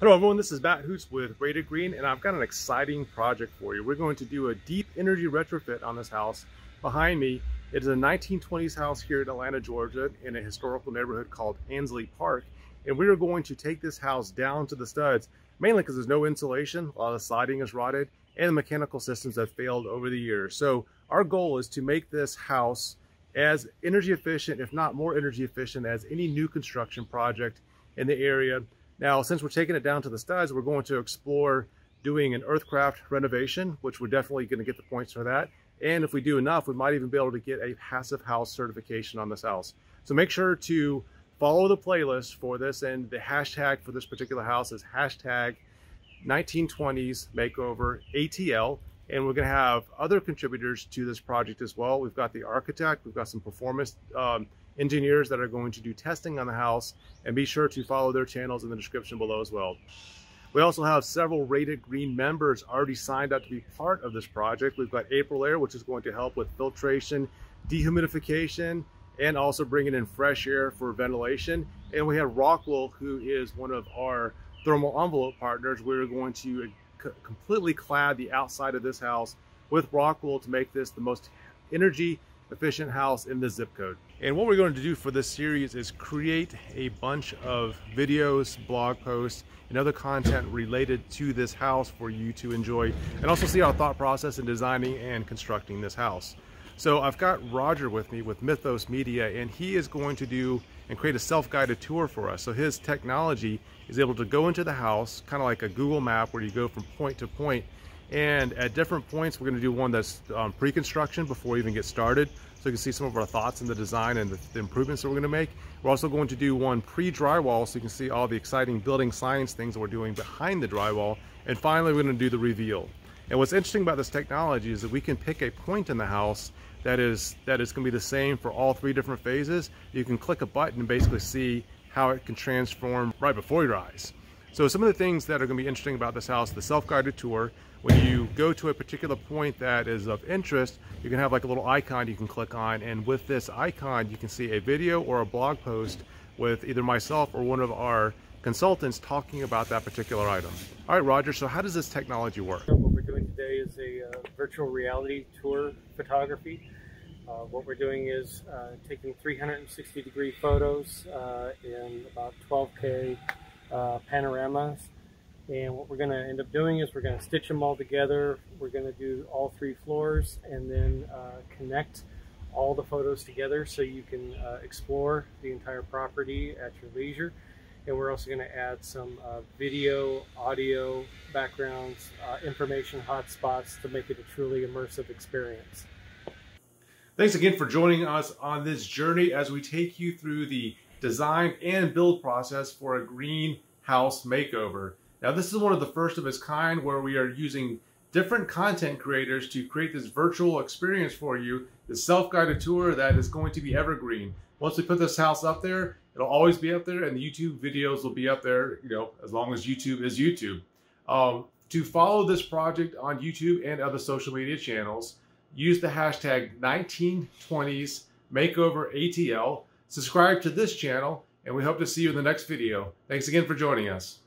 Hello everyone, this is Matt Hoots with Rate It Green and I've got an exciting project for you. We're going to do a deep energy retrofit on this house. Behind me, it is a 1920s house here in Atlanta, Georgia in a historical neighborhood called Ansley Park. And we are going to take this house down to the studs, mainly because there's no insulation, a lot of siding is rotted, and the mechanical systems have failed over the years. So our goal is to make this house as energy efficient, if not more energy efficient, as any new construction project in the area now, since we're taking it down to the studs, we're going to explore doing an earthcraft renovation, which we're definitely going to get the points for that. And if we do enough, we might even be able to get a passive house certification on this house. So make sure to follow the playlist for this. And the hashtag for this particular house is hashtag 1920s makeover ATL. And we're going to have other contributors to this project as well. We've got the architect, we've got some performance um, engineers that are going to do testing on the house and be sure to follow their channels in the description below as well. We also have several Rate It Green members already signed up to be part of this project. We've got AprilAire, which is going to help with filtration, dehumidification, and also bringing in fresh air for ventilation. And we have Rockwool, who is one of our thermal envelope partners. We're going to completely clad the outside of this house with Rockwool to make this the most energy efficient house in the zip code. And what we're going to do for this series is create a bunch of videos, blog posts, and other content related to this house for you to enjoy and also see our thought process in designing and constructing this house. So I've got Roger with me with Mythos Media and he is going to do and create a self-guided tour for us. So his technology is able to go into the house, kind of like a Google map where you go from point to point and at different points, we're gonna do one that's um, pre-construction before we even get started. So you can see some of our thoughts in the design and the, the improvements that we're gonna make. We're also going to do one pre-drywall so you can see all the exciting building science things that we're doing behind the drywall. And finally, we're gonna do the reveal. And what's interesting about this technology is that we can pick a point in the house that is that is going to be the same for all three different phases. You can click a button and basically see how it can transform right before your eyes. So some of the things that are going to be interesting about this house, the self-guided tour, when you go to a particular point that is of interest, you can have like a little icon you can click on. And with this icon, you can see a video or a blog post with either myself or one of our consultants talking about that particular item. All right, Roger, so how does this technology work? What we're doing today is a uh, virtual reality tour photography. Uh, what we're doing is uh, taking 360 degree photos uh, in about 12K uh, panoramas and what we're going to end up doing is we're going to stitch them all together. We're going to do all three floors and then uh, connect all the photos together so you can uh, explore the entire property at your leisure. And we're also going to add some uh, video, audio backgrounds, uh, information hotspots to make it a truly immersive experience. Thanks again for joining us on this journey as we take you through the design and build process for a greenhouse makeover. Now this is one of the first of its kind where we are using different content creators to create this virtual experience for you, this self-guided tour that is going to be evergreen. Once we put this house up there, it'll always be up there and the YouTube videos will be up there, you know, as long as YouTube is YouTube. Um, to follow this project on YouTube and other social media channels, use the hashtag 1920s makeover ATL, subscribe to this channel, and we hope to see you in the next video. Thanks again for joining us.